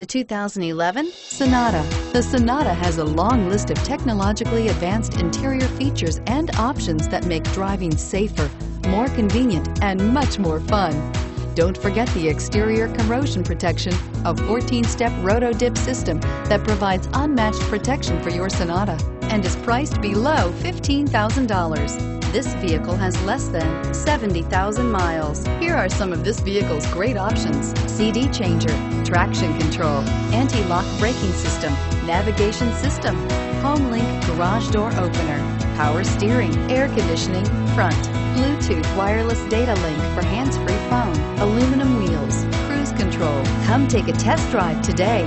The 2011 Sonata. The Sonata has a long list of technologically advanced interior features and options that make driving safer, more convenient, and much more fun. Don't forget the exterior corrosion protection, a 14-step roto-dip system that provides unmatched protection for your Sonata and is priced below $15,000. This vehicle has less than 70,000 miles. Here are some of this vehicle's great options. CD changer, traction control, anti-lock braking system, navigation system, home link garage door opener, power steering, air conditioning, front, Bluetooth wireless data link for hands-free phone, aluminum wheels, cruise control. Come take a test drive today.